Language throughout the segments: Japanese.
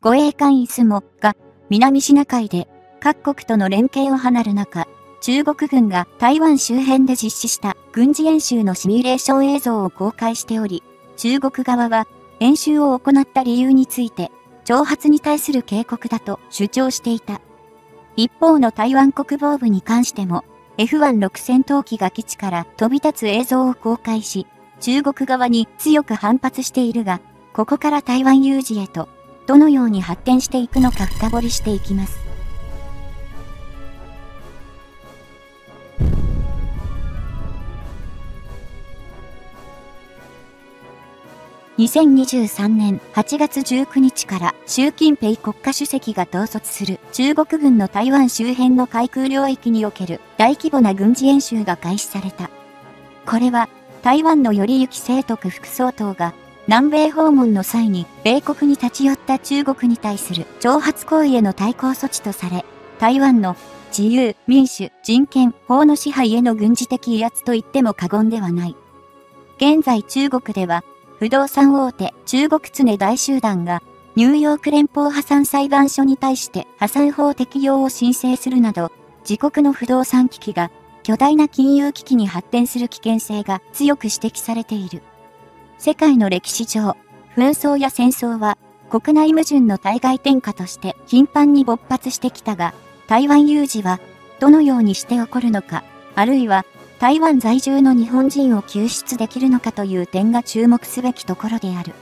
護衛艦イスモが南シナ海で各国との連携を離る中、中国軍が台湾周辺で実施した軍事演習のシミュレーション映像を公開しており、中国側は演習を行った理由について、挑発に対する警告だと主張していた。一方の台湾国防部に関しても、F16 戦闘機が基地から飛び立つ映像を公開し、中国側に強く反発しているが、ここから台湾有事へと、どのように発展していくのか深掘りしていきます。2023年8月19日から習近平国家主席が統率する中国軍の台湾周辺の海空領域における大規模な軍事演習が開始された。これは台湾の頼行清徳副総統が南米訪問の際に米国に立ち寄った中国に対する挑発行為への対抗措置とされ、台湾の自由、民主、人権、法の支配への軍事的威圧と言っても過言ではない。現在中国では不動産大手中国常大集団がニューヨーク連邦破産裁判所に対して破産法適用を申請するなど、自国の不動産危機が巨大な金融危機に発展する危険性が強く指摘されている。世界の歴史上、紛争や戦争は国内矛盾の対外転化として頻繁に勃発してきたが、台湾有事はどのようにして起こるのか、あるいは台湾在住の日本人を救出できるのかという点が注目すべきところである。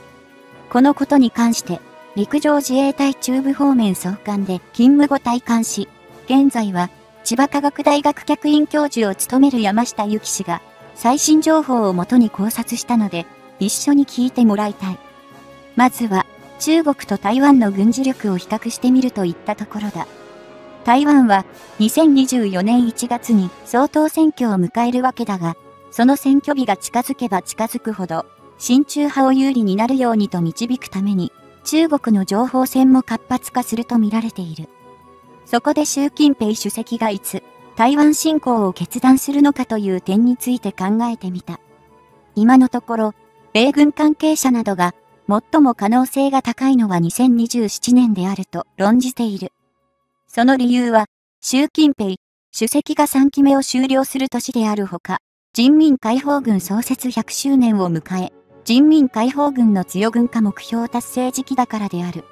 このことに関して、陸上自衛隊中部方面総監で勤務後体感し、現在は千葉科学大学客員教授を務める山下由紀氏が、最新情報をもとに考察したので、一緒に聞いてもらいたい。まずは、中国と台湾の軍事力を比較してみるといったところだ。台湾は2024年1月に総統選挙を迎えるわけだが、その選挙日が近づけば近づくほど、親中派を有利になるようにと導くために、中国の情報戦も活発化すると見られている。そこで習近平主席がいつ、台湾侵攻を決断するのかという点について考えてみた。今のところ、米軍関係者などが、最も可能性が高いのは2027年であると論じている。その理由は、習近平、主席が3期目を終了する年であるほか、人民解放軍創設100周年を迎え、人民解放軍の強軍化目標達成時期だからである。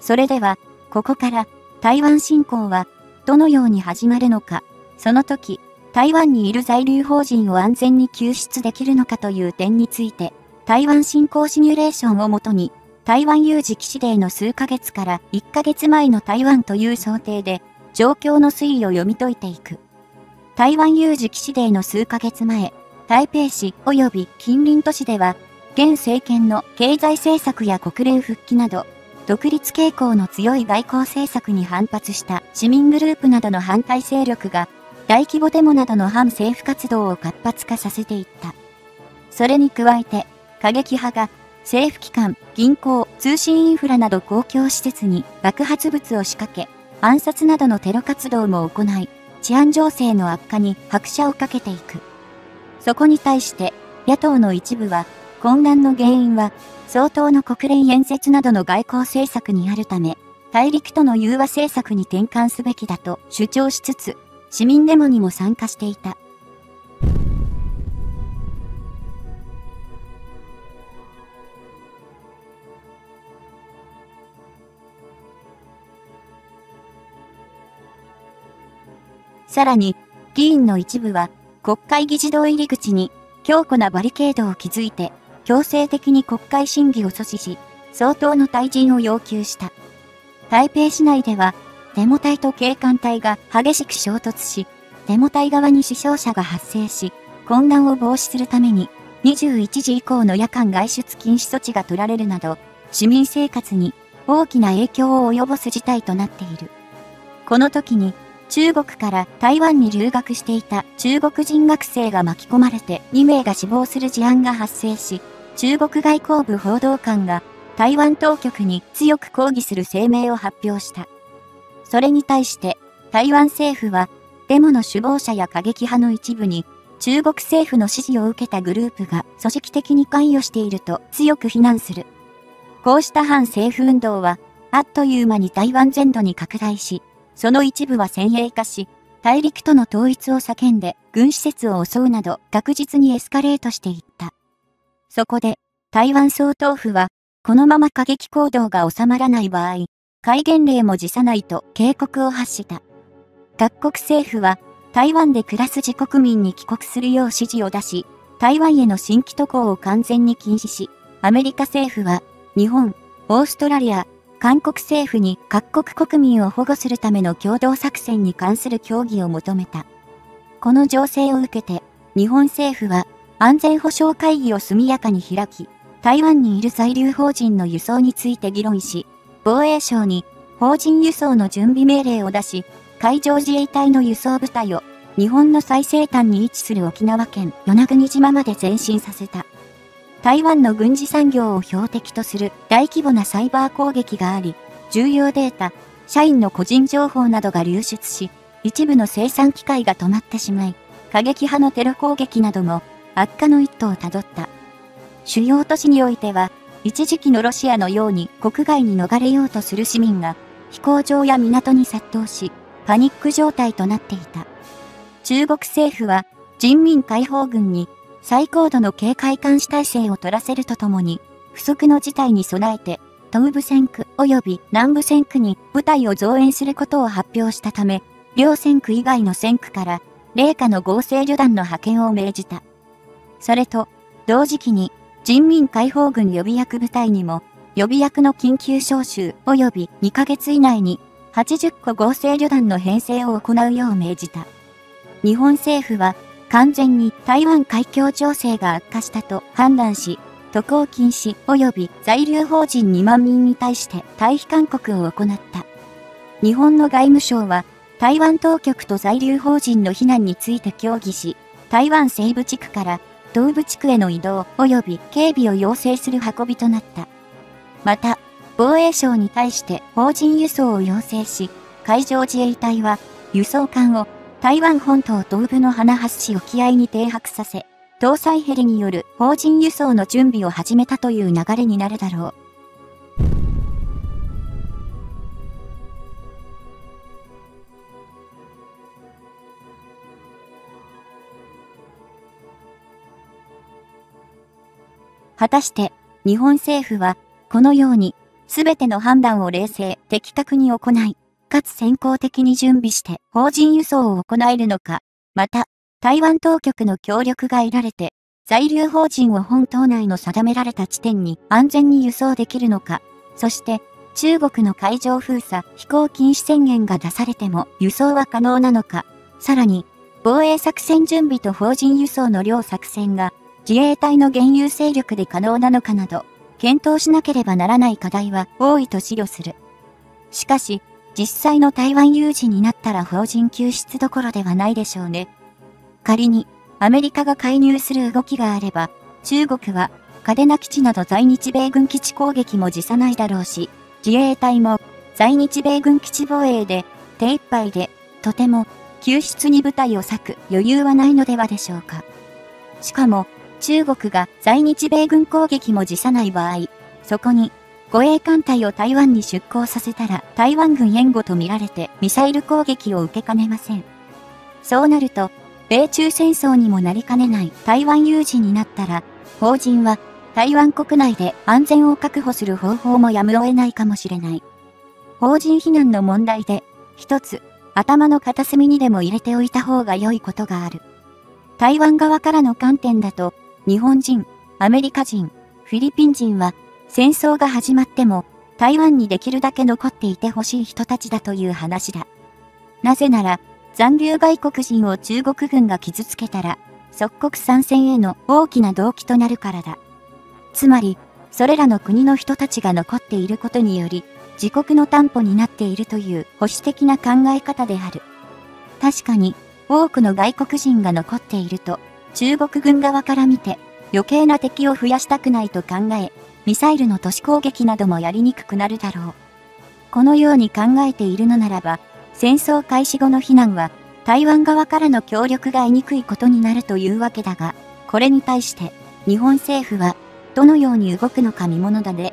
それでは、ここから台湾侵攻はどのように始まるのか、その時、台湾にいる在留邦人を安全に救出できるのかという点について、台湾侵攻シミュレーションをもとに台湾有事騎士デーの数ヶ月から1ヶ月前の台湾という想定で、状況の推移を読み解いていく。台湾有事騎士デーの数ヶ月前、台北市及び近隣都市では、現政権の経済政策や国連復帰など、独立傾向の強い外交政策に反発した市民グループなどの反対勢力が、大規模デモなどの反政府活動を活発化させていった。それに加えて、過激派が政府機関、銀行、通信インフラなど公共施設に爆発物を仕掛け、暗殺などのテロ活動も行い、治安情勢の悪化に拍車をかけていく。そこに対して、野党の一部は、混乱の原因は、相当の国連演説などの外交政策にあるため、大陸との融和政策に転換すべきだと主張しつつ、市民デモにも参加していた。さらに、議員の一部は、国会議事堂入り口に強固なバリケードを築いて、強制的に国会審議を阻止し、相当の退陣を要求した。台北市内では、デモ隊と警官隊が激しく衝突し、デモ隊側に死傷者が発生し、混乱を防止するために、21時以降の夜間外出禁止措置が取られるなど、市民生活に大きな影響を及ぼす事態となっている。この時に、中国から台湾に留学していた中国人学生が巻き込まれて2名が死亡する事案が発生し、中国外交部報道官が台湾当局に強く抗議する声明を発表した。それに対して台湾政府はデモの首謀者や過激派の一部に中国政府の指示を受けたグループが組織的に関与していると強く非難する。こうした反政府運動はあっという間に台湾全土に拡大し、その一部は先鋭化し、大陸との統一を叫んで軍施設を襲うなど確実にエスカレートしていった。そこで、台湾総統府は、このまま過激行動が収まらない場合、戒厳令も辞さないと警告を発した。各国政府は、台湾で暮らす自国民に帰国するよう指示を出し、台湾への新規渡航を完全に禁止し、アメリカ政府は、日本、オーストラリア、韓国政府に各国国民を保護するための共同作戦に関する協議を求めた。この情勢を受けて、日本政府は安全保障会議を速やかに開き、台湾にいる在留邦人の輸送について議論し、防衛省に邦人輸送の準備命令を出し、海上自衛隊の輸送部隊を日本の最西端に位置する沖縄県与那国島まで前進させた。台湾の軍事産業を標的とする大規模なサイバー攻撃があり、重要データ、社員の個人情報などが流出し、一部の生産機械が止まってしまい、過激派のテロ攻撃なども悪化の一途をたどった。主要都市においては、一時期のロシアのように国外に逃れようとする市民が、飛行場や港に殺到し、パニック状態となっていた。中国政府は、人民解放軍に最高度の警戒監視体制を取らせるとともに、不測の事態に備えて、東部戦区及び南部戦区に部隊を増援することを発表したため、両戦区以外の戦区から、霊下の合成旅団の派遣を命じた。それと、同時期に、人民解放軍予備役部隊にも、予備役の緊急招集及び2ヶ月以内に、80個合成旅団の編成を行うよう命じた。日本政府は、完全に台湾海峡情勢が悪化したと判断し、渡航禁止及び在留邦人2万人に対して退避勧告を行った。日本の外務省は、台湾当局と在留邦人の避難について協議し、台湾西部地区から東部地区への移動及び警備を要請する運びとなった。また、防衛省に対して邦人輸送を要請し、海上自衛隊は輸送艦を台湾本島東部の花橋市沖合に停泊させ、搭載ヘリによる邦人輸送の準備を始めたという流れになるだろう。果たして、日本政府は、このように、すべての判断を冷静、的確に行い、かつ先行的に準備して法人輸送を行えるのか、また、台湾当局の協力が得られて、在留邦人を本島内の定められた地点に安全に輸送できるのか、そして、中国の海上封鎖、飛行禁止宣言が出されても輸送は可能なのか、さらに、防衛作戦準備と法人輸送の両作戦が自衛隊の現有勢力で可能なのかなど、検討しなければならない課題は多いと思慮する。しかし、実際の台湾有事になったら法人救出どころではないでしょうね。仮に、アメリカが介入する動きがあれば、中国は、嘉手納基地など在日米軍基地攻撃も辞さないだろうし、自衛隊も、在日米軍基地防衛で、手一杯で、とても、救出に部隊を割く余裕はないのではでしょうか。しかも、中国が在日米軍攻撃も辞さない場合、そこに護衛艦隊を台湾に出港させたら台湾軍援護と見られてミサイル攻撃を受けかねません。そうなると、米中戦争にもなりかねない台湾有事になったら、法人は台湾国内で安全を確保する方法もやむを得ないかもしれない。法人避難の問題で、一つ、頭の片隅にでも入れておいた方が良いことがある。台湾側からの観点だと、日本人、アメリカ人、フィリピン人は戦争が始まっても、台湾にできるだけ残っていてほしい人たちだという話だ。なぜなら、残留外国人を中国軍が傷つけたら、即刻参戦への大きな動機となるからだ。つまり、それらの国の人たちが残っていることにより、自国の担保になっているという保守的な考え方である。確かに、多くの外国人が残っていると、中国軍側から見て、余計な敵を増やしたくないと考え、ミサイルの都市攻撃などもやりにくくなるだろう。このように考えているのならば、戦争開始後の避難は、台湾側からの協力が得にくいことになるというわけだが、これに対して、日本政府は、どのように動くのか見ものだね。